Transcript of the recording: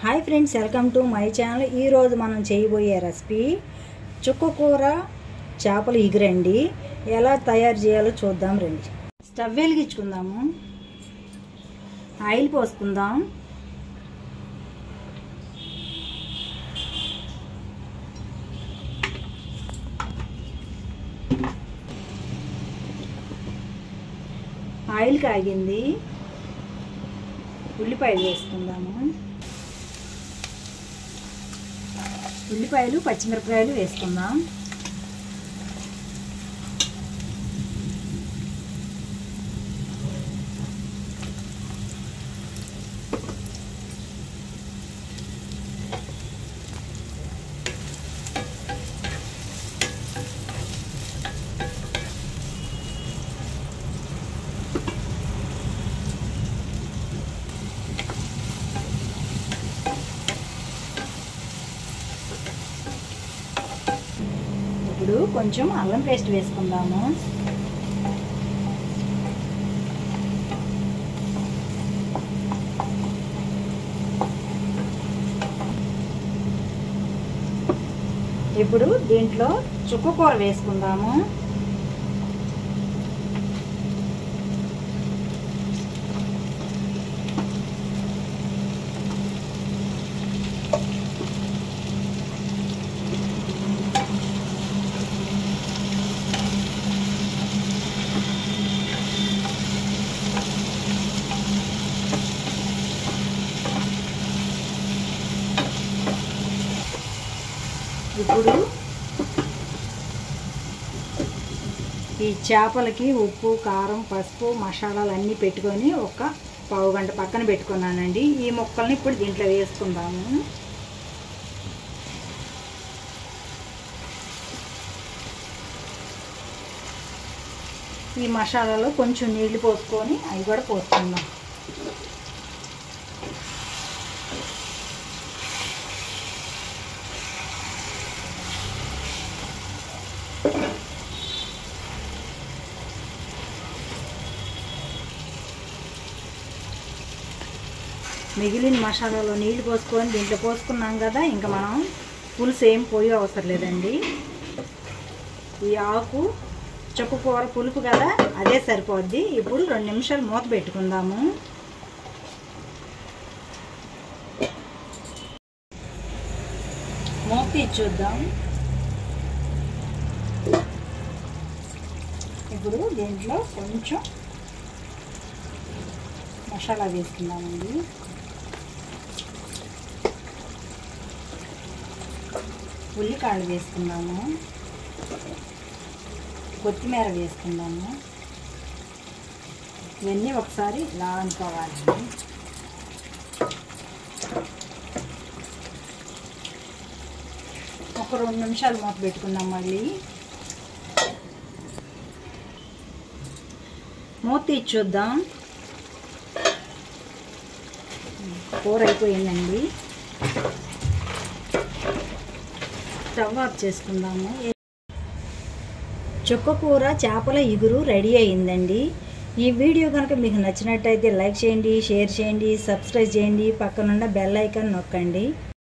Hi friends welcome to my channel. ఈరోజు మనం చేయబోయే రెసిపీ చుక్కకూర చేపలు ఇగురండి. ఎలా తయారు చేయాలో చూద్దాం రండి. స్టవ్ వెలిగించుకుందాము. ఆయిల్ పోసుకుందాం. ఆయిల్ కాగింది. ఉల్లిపాయలు వేసుకుందాము. ఉల్లిపాయలు పచ్చిమిరపకాయలు వేసుకుందాం. ఇప్పుడు కొంచెం అల్లం పేస్ట్ వేసుకుందాము. ఇప్పుడు దీంట్లో చుక్కకూర వేసుకుందాము. ఇప్పుడు ఈ చేపలకి ఉప్పు కారం పసుపు మసాలాలు అన్నీ పెట్టుకొని ఒక పావు గంట పక్కన పెట్టుకున్నానండి. ఈ ముక్కల్ని ఇప్పుడు దీంట్లో వేసుకుందాము. ఈ మసాలాలో కొంచెం నీళ్ళు పోసుకొని అవి కూడా పోసుకుందాం. మిగిలిన మసాలాలో నీళ్ళు పోసుకొని దీంట్లో పోసుకున్నాం కదా ఇంకా మనం పులుసు ఏం పోయి అవసరం లేదండి. ఈ ఆకు చెప్పు కూర పులుపు కదా అదే సరిపోద్ది. ఇప్పుడు రెండు నిమిషాలు మూత పెట్టుకుందాము. మూత చూద్దాం. ఇప్పుడు దీంట్లో కొంచెం మసాలా వేసుకుందామండి. ఉల్లికాయలు వేసుకుందాము. కొత్తిమీర వేసుకుందాము. ఇవన్నీ ఒకసారి ఇలా అనుకోవాలండి ఒక రెండు నిమిషాలు మూత పెట్టుకుందాం మళ్ళీ. మూత తీసి చూద్దాం. కూర అయిపోయిందండి. స్టవ్ ఆఫ్ చేసుకుందాము. చుక్క కూర చేపల ఇగురు రెడీ అయిందండి ఈ వీడియో కనుక మీకు నచ్చినట్టయితే లైక్ చేయండి షేర్ చేయండి సబ్స్క్రైబ్ చేయండి పక్కనున్న బెల్ ఐకాన్ నొక్కండి.